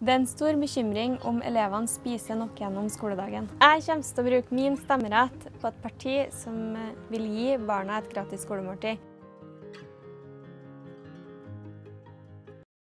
Det er en stor bekymring om elevene spiser nok gjennom skoledagen. Jeg kommer til å bruke min stemmerett på et parti som eh, vil gi barna et gratis skolemåltid.